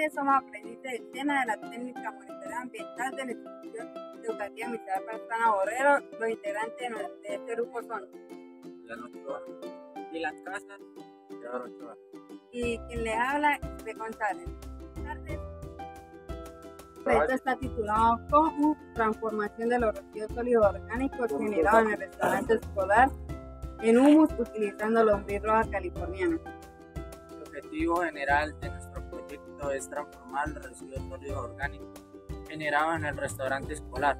tarde somos aprendices de escena de la técnica monitorea ambiental de la institución educativa militar Pastrana Borrero. Los integrantes de este grupo son la nocturna y las casas de Ochoa. Y quien les habla es de González. Buenas tardes. El proyecto está titulado como Transformación de los residuos sólidos orgánicos generados en el restaurante escolar en humus utilizando lombriz roja californiana. El objetivo general de nuestro proyecto es transformar los residuos sólidos orgánicos generados en el restaurante escolar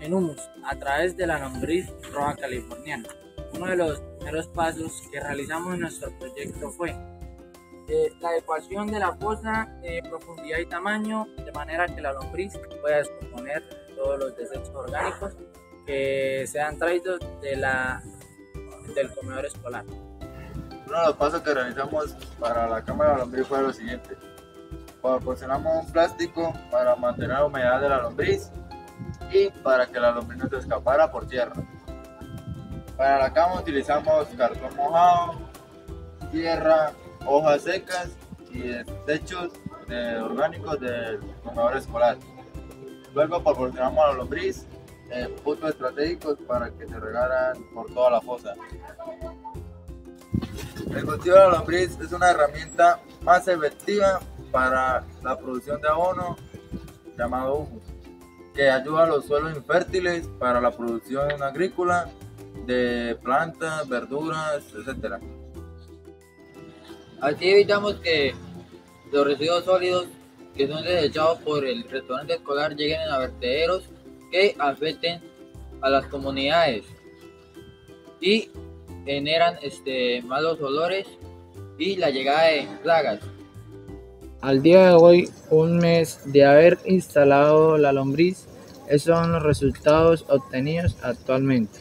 en humus a través de la lombriz roja californiana. Uno de los primeros pasos que realizamos en nuestro proyecto fue eh, la adecuación de la fosa de profundidad y tamaño de manera que la lombriz pueda descomponer todos los desechos orgánicos que sean traídos de la del comedor escolar. Uno de los pasos que realizamos para la cámara de lombriz fue lo siguiente. Proporcionamos un plástico para mantener la humedad de la lombriz y para que la lombriz no se escapara por tierra. Para la cama utilizamos cartón mojado, tierra, hojas secas y desechos de orgánicos del comedor escolar. Luego proporcionamos a la lombriz eh, puntos estratégicos para que se regaran por toda la fosa. El cultivo de la lombriz es una herramienta más efectiva para la producción de abono llamado humus, que ayuda a los suelos infértiles para la producción agrícola de plantas, verduras, etc. Así evitamos que los residuos sólidos que son desechados por el restaurante escolar lleguen a vertederos que afecten a las comunidades y generan este, malos olores y la llegada de plagas. Al día de hoy, un mes de haber instalado la lombriz, esos son los resultados obtenidos actualmente.